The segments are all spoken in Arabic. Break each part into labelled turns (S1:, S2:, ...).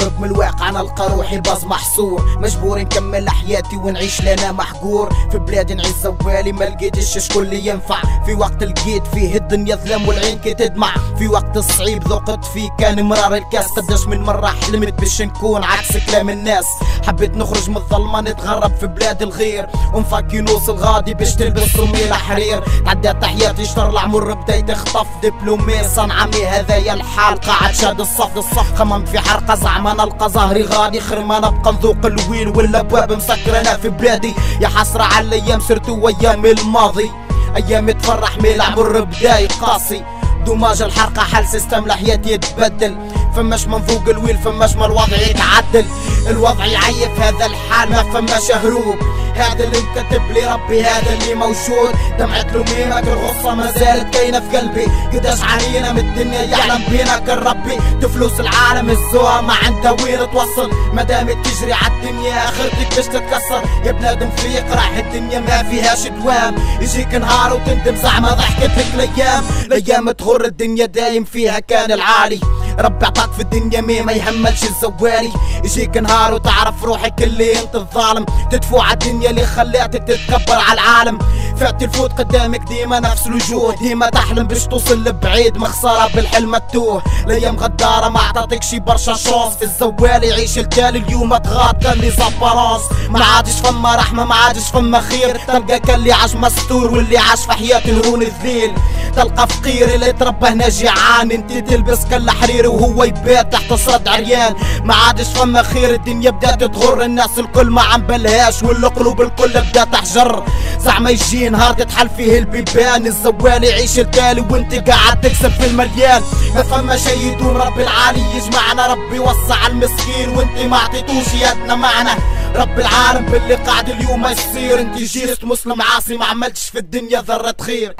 S1: من الواقع نلقى روحي باز محصور. مجبور نكمل حياتي ونعيش لنا محقور في بلاد نعيش زوالي ما لقيتش شكون اللي ينفع. في وقت لقيت فيه الدنيا ظلام والعين كي تدمع. في وقت الصعيب ذقت فيه كان مرار الكاس. تبداش من مرة حلمت باش نكون عكس كلام الناس. حبيت نخرج من الظلمة نتغرب في بلاد الغير. ونفكي نوصل غادي باش تلبس صميلة حرير تعدات حياتي شطر العمر بديت اخطف دبلومي صنعمي هذايا الحال قاعد شاد الصف الصف خممت في حرقة. زعما نلقى ظهري غادي خير ما نبقى نذوق الويل والابواب أنا في بلادي. يا حسرة على الأيام سرتو أيام الماضي. أيام تفرح من العمر بداية قاسي. دوماج الحرقة حل سيستم لحياتي يتبدل فماش من فوق الويل فماش ما الوضع يتعدل. الوضع يعيف هذا الحال ما فماش هروب. هذا اللي مكتب لي ربي هذا اللي موجود. دمعة لومينك الغصة ما زالت كاينة في قلبي. قداش عانينا من الدنيا يعلم بينا كان ربي. تفلوس العالم الزوها ما عندها وين توصل. ما دامت تجري عالدنيا آخرتك باش تتكسر. يا بنادم فيق راح الدنيا ما فيهاش دوام. يجيك نهار وتندم زعما ضحكت لك الأيام. الأيام تغر الدنيا دايم فيها كان العالي. ربي عطاك في الدنيا مي ما يهملش الزواري يجيك نهار وتعرف روحك اللي انت الظالم. تدفو على الدنيا اللي خلاتك تتكبر على العالم. فات الفوت قدامك ديما نفس الوجود. ديما تحلم باش توصل لبعيد مخسارة بالحلم تتوه. الأيام غدارة ما عطاتكش برشا شونس في الزوالي يعيش التالي اليوم كان لي زابارونس. ما عادش فما رحمة ما عادش فما خير. تلقى كان اللي عاش مستور واللي عاش في حياة الهون الذيل تلقى فقير اللي تربى هنا جيعان انت تلبس كل حرير وهو يبات تحت صد عريان. ما عادش فما خير الدنيا بدات تغر. الناس الكل ما عم بلهاش والقلوب الكل بدات تحجر. زعما يجي نهار تتحل فيه البيبان. الزوال يعيش التالي وانت قاعد تكسب في المليان. ما فما شي يدوم رب العالي يجمعنا ربي وسع المسكين. وانت ما عطيتوش يدنا معنا رب العالم باللي قاعد اليوم يصير. انت جيت مسلم عاصي ما عملتش في الدنيا ذرة خير.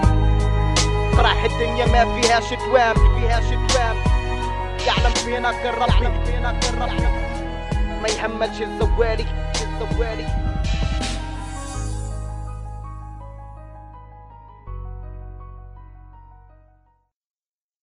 S1: راح الدنيا ما فيهاش توام فيهاش توام يعلم فينا كالرب يعلم فينا كالرب ما يهملش الزوالي الزوالي.